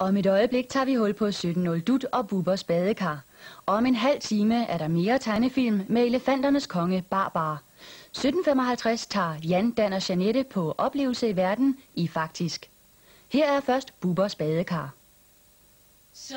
Om et øjeblik tager vi hul på 17.0 Dut og Bubbers badekar. Om en halv time er der mere tegnefilm med elefanternes konge Barbar. 17.55 tager Jan, Dan og Janette på oplevelse i verden i Faktisk. Her er først Bubbers badekar. Så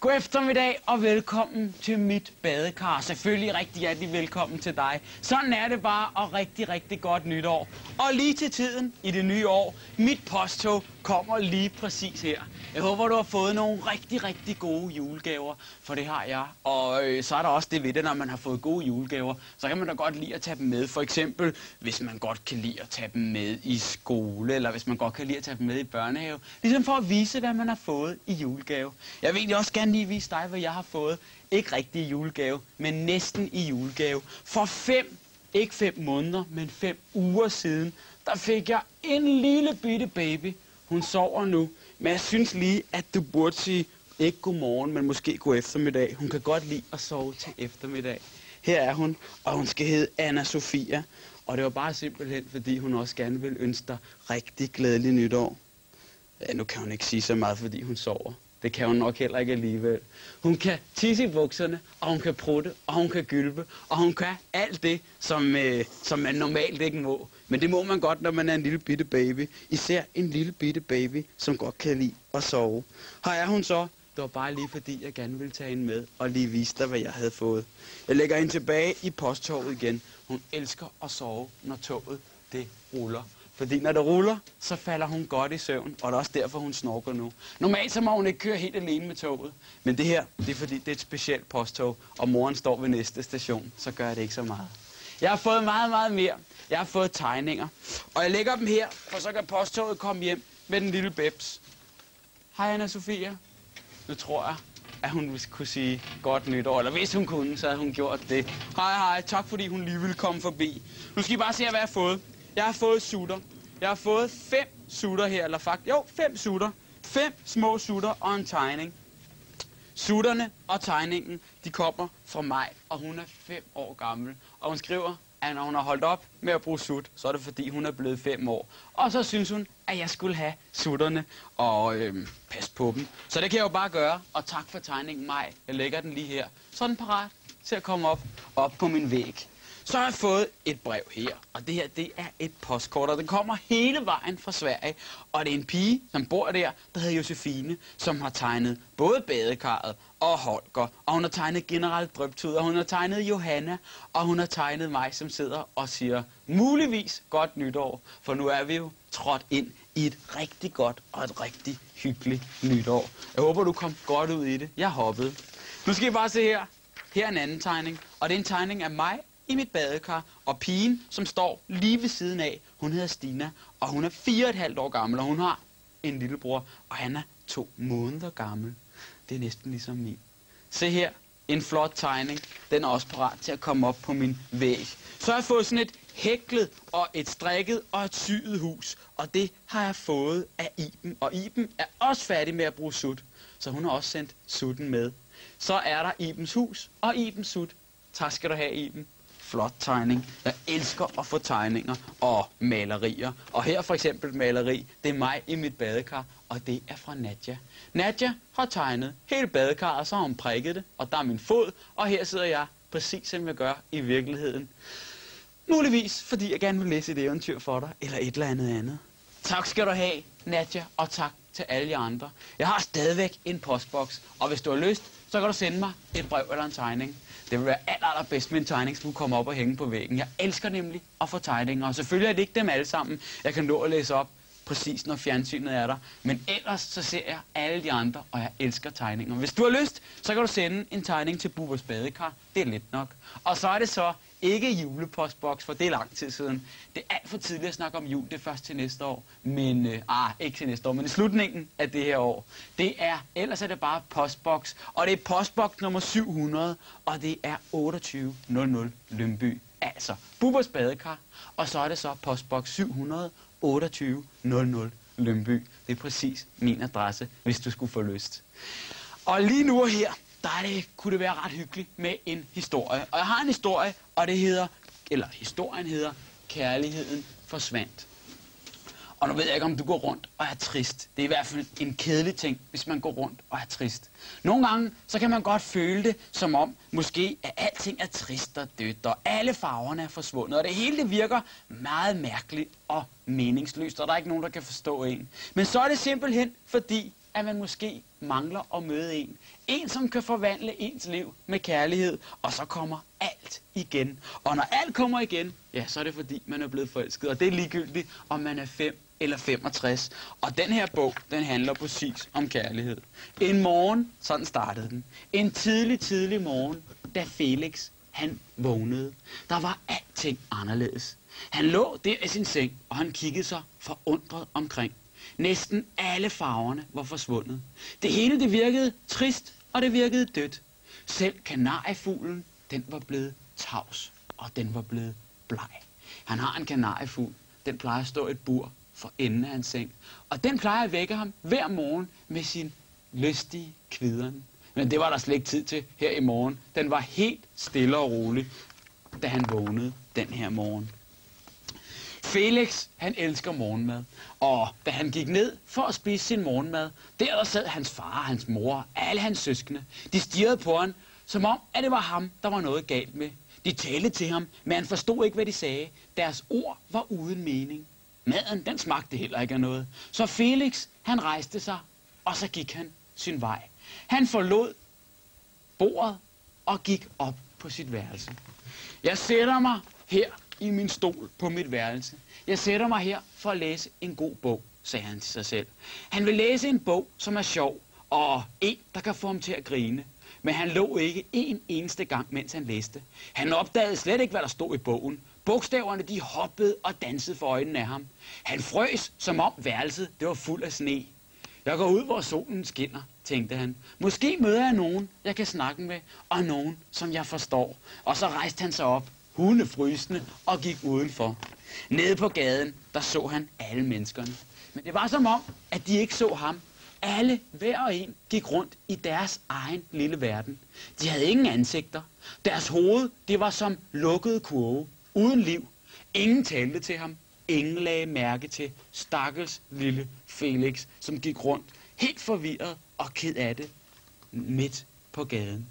God eftermiddag og velkommen til mit badekar. Selvfølgelig rigtig hjertelig velkommen til dig. Sådan er det bare, og rigtig, rigtig godt nytår. Og lige til tiden i det nye år, mit posttog kommer lige præcis her. Jeg håber, du har fået nogle rigtig, rigtig gode julegaver, for det har jeg. Og øh, så er der også det ved det, når man har fået gode julegaver, så kan man da godt lide at tage dem med. For eksempel, hvis man godt kan lide at tage dem med i skole, eller hvis man godt kan lide at tage dem med i børnehave. Ligesom for at vise, hvad man har fået i julegave. Jeg vil egentlig også gerne lige vise dig, hvad jeg har fået. Ikke rigtig i julegave, men næsten i julegave. For fem, ikke fem måneder, men fem uger siden, der fik jeg en lille bitte baby. Hun sover nu, men jeg synes lige, at du burde sige, ikke godmorgen, men måske god eftermiddag. Hun kan godt lide at sove til eftermiddag. Her er hun, og hun skal hedde Anna Sofia. Og det var bare simpelthen, fordi hun også gerne vil ønske dig rigtig glædelig nytår. Ja, nu kan hun ikke sige så meget, fordi hun sover. Det kan hun nok heller ikke alligevel. Hun kan tisse i bukserne, og hun kan prutte, og hun kan gylpe, og hun kan alt det, som, øh, som man normalt ikke må. Men det må man godt, når man er en lille bitte baby. Især en lille bitte baby, som godt kan lide at sove. Her er hun så. Det var bare lige fordi, jeg gerne ville tage hende med og lige vise dig, hvad jeg havde fået. Jeg lægger hende tilbage i posttoget igen. Hun elsker at sove, når toget det ruller. Fordi når det ruller, så falder hun godt i søvn, og det er også derfor, hun snorker nu. Normalt så må hun ikke køre helt alene med toget. Men det her, det er fordi, det er et specielt posttog, og moren står ved næste station, så gør det ikke så meget. Jeg har fået meget, meget mere. Jeg har fået tegninger, og jeg lægger dem her, for så kan posttoget komme hjem med den lille bebs. Hej Anna Sofia. Nu tror jeg, at hun kunne sige godt nytår, eller hvis hun kunne, så havde hun gjort det. Hej hej, tak fordi hun lige ville komme forbi. Nu skal I bare se, hvad jeg har fået. Jeg har fået sutter. Jeg har fået fem sutter her, eller faktisk, jo, fem sutter. Fem små sutter og en tegning. Sutterne og tegningen, de kommer fra mig, og hun er fem år gammel. Og hun skriver, at når hun har holdt op med at bruge sut, så er det fordi, hun er blevet fem år. Og så synes hun, at jeg skulle have sutterne og øhm, passe på dem. Så det kan jeg jo bare gøre, og tak for tegningen, Maj. Jeg lægger den lige her. Så er den parat til at komme op, op på min væg. Så har jeg fået et brev her, og det her, det er et postkort, og det kommer hele vejen fra Sverige. Og det er en pige, som bor der, der hedder Josefine, som har tegnet både badekarret og Holger, og hun har tegnet generelt drøbtud, og hun har tegnet Johanna, og hun har tegnet mig, som sidder og siger, muligvis godt nytår, for nu er vi jo trådt ind i et rigtig godt og et rigtig hyggeligt nytår. Jeg håber, du kom godt ud i det. Jeg hoppede. Nu skal I bare se her. Her er en anden tegning, og det er en tegning af mig i mit badekar, og pigen, som står lige ved siden af, hun hedder Stina, og hun er fire og et halvt år gammel, og hun har en lillebror, og han er to måneder gammel. Det er næsten ligesom min. Se her, en flot tegning. Den er også parat til at komme op på min væg. Så har jeg fået sådan et hæklet og et strikket og et syet hus. Og det har jeg fået af Iben. Og Iben er også færdig med at bruge sut. Så hun har også sendt sutten med. Så er der Ibens hus og Ibens sut. Tak skal du have, Iben. Flot tegning. Jeg elsker at få tegninger og malerier. Og her for eksempel maleri. Det er mig i mit badekar, og det er fra Nadja. Nadja har tegnet hele badekarret, så har hun prikket det, og der er min fod, og her sidder jeg præcis som jeg gør i virkeligheden. Muligvis, fordi jeg gerne vil læse et eventyr for dig, eller et eller andet andet. Tak skal du have, Nadja, og tak til alle jer andre. Jeg har stadigvæk en postboks, og hvis du har lyst, så kan du sende mig et brev eller en tegning. Det vil være aller, allerbedst med en tegning, som komme op og hænge på væggen. Jeg elsker nemlig at få tegninger, og selvfølgelig er det ikke dem alle sammen, jeg kan nå at læse op præcis når fjernsynet er der. Men ellers så ser jeg alle de andre, og jeg elsker tegninger. Hvis du har lyst, så kan du sende en tegning til Bubers badekar. Det er let nok. Og så er det så ikke julepostboks, for det er lang tid siden. Det er alt for tidligt at snakke om jul, det er først til næste år. Men, øh, ah, ikke til næste år, men i slutningen af det her år. Det er, ellers er det bare postboks, og det er postboks nummer 700, og det er 2800 Lønby. Altså Bubbers Badekar, og så er det så postboks 728 00 Lønby. Det er præcis min adresse, hvis du skulle få lyst. Og lige nu og her, der er det, kunne det være ret hyggeligt med en historie. Og jeg har en historie, og det hedder, eller historien hedder, Kærligheden forsvandt. Og nu ved jeg ikke, om du går rundt og er trist. Det er i hvert fald en kedelig ting, hvis man går rundt og er trist. Nogle gange, så kan man godt føle det, som om måske, at alting er trist og dødt, og alle farverne er forsvundet, og det hele det virker meget mærkeligt og meningsløst, og der er ikke nogen, der kan forstå en. Men så er det simpelthen fordi, at man måske mangler at møde en. En, som kan forvandle ens liv med kærlighed, og så kommer alt igen. Og når alt kommer igen, ja, så er det fordi, man er blevet forelsket. Og det er ligegyldigt, om man er 5 eller 65. Og den her bog, den handler præcis om kærlighed. En morgen, sådan startede den. En tidlig, tidlig morgen, da Felix, han vågnede. Der var alting anderledes. Han lå der i sin seng, og han kiggede sig forundret omkring. Næsten alle farverne var forsvundet. Det hele det virkede trist, og det virkede dødt. Selv kanariefuglen, den var blevet tavs, og den var blevet bleg. Han har en kanariefugl. Den plejer at stå i et bur for enden af hans seng. Og den plejer at vække ham hver morgen med sin lystige kvideren. Men det var der slet ikke tid til her i morgen. Den var helt stille og rolig, da han vågnede den her morgen. Felix, han elsker morgenmad. Og da han gik ned for at spise sin morgenmad, der, sad hans far, hans mor og alle hans søskende. De stirrede på ham, som om, at det var ham, der var noget galt med. De talte til ham, men han forstod ikke, hvad de sagde. Deres ord var uden mening. Maden, den smagte heller ikke af noget. Så Felix, han rejste sig, og så gik han sin vej. Han forlod bordet og gik op på sit værelse. Jeg sætter mig her i min stol på mit værelse. Jeg sætter mig her for at læse en god bog, sagde han til sig selv. Han vil læse en bog, som er sjov, og en, der kan få ham til at grine. Men han lå ikke en eneste gang, mens han læste. Han opdagede slet ikke, hvad der stod i bogen. Bogstaverne, de hoppede og dansede for øjnene af ham. Han frøs, som om værelset det var fuld af sne. Jeg går ud, hvor solen skinner, tænkte han. Måske møder jeg nogen, jeg kan snakke med, og nogen, som jeg forstår. Og så rejste han sig op, hundefrysende, og gik udenfor. Nede på gaden, der så han alle menneskerne. Men det var som om, at de ikke så ham. Alle, hver og en, gik rundt i deres egen lille verden. De havde ingen ansigter. Deres hoved, det var som lukkede kurve, uden liv. Ingen talte til ham. Ingen lagde mærke til stakkels lille Felix, som gik rundt helt forvirret og ked af det midt på gaden.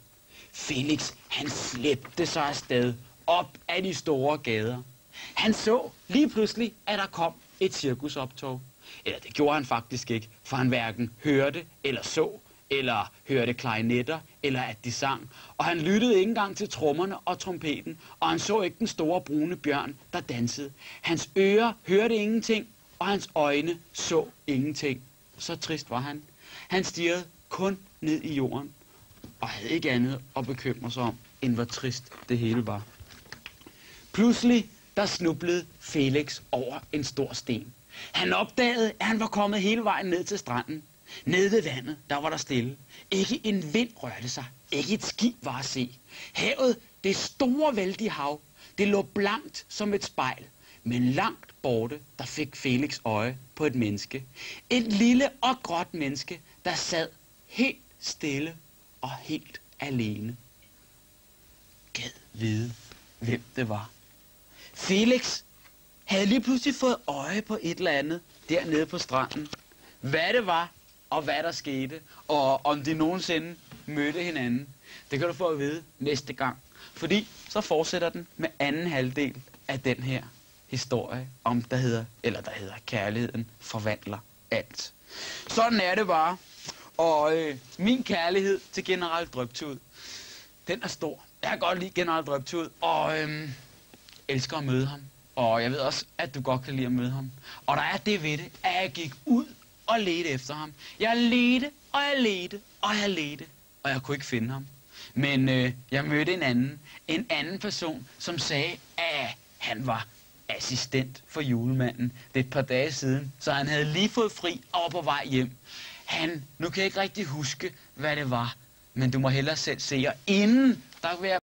Felix, han slæbte sig afsted op ad de store gader. Han så lige pludselig, at der kom et cirkusoptog. Eller det gjorde han faktisk ikke, for han hverken hørte eller så, eller hørte klarinetter, eller at de sang. Og han lyttede ikke engang til trommerne og trompeten, og han så ikke den store brune bjørn, der dansede. Hans ører hørte ingenting, og hans øjne så ingenting. Så trist var han. Han stirrede kun ned i jorden, og havde ikke andet at bekymre sig om, end hvor trist det hele var. Pludselig, der snublede Felix over en stor sten. Han opdagede, at han var kommet hele vejen ned til stranden. Nede ved vandet, der var der stille. Ikke en vind rørte sig. Ikke et skib var at se. Havet, det store vældige hav, det lå blankt som et spejl. Men langt borte, der fik Felix øje på et menneske. Et lille og gråt menneske, der sad helt stille og helt alene. Gad vide, hvem det var. Felix havde lige pludselig fået øje på et eller andet dernede på stranden. Hvad det var, og hvad der skete, og om de nogensinde mødte hinanden, det kan du få at vide næste gang. Fordi så fortsætter den med anden halvdel af den her historie, om der hedder, eller der hedder Kærligheden forvandler alt. Sådan er det bare. Og øh, min kærlighed til General Drøbtud, den er stor. Jeg kan godt lide General Drøbtud, og øh, elsker at møde ham. Og jeg ved også, at du godt kan lide at møde ham. Og der er det ved det, at jeg gik ud og ledte efter ham. Jeg ledte, og jeg ledte, og jeg ledte, og jeg kunne ikke finde ham. Men øh, jeg mødte en anden, en anden person, som sagde, at han var assistent for julemanden. Det er et par dage siden, så han havde lige fået fri og var på vej hjem. Han, nu kan jeg ikke rigtig huske, hvad det var, men du må hellere selv se, og inden der vil jeg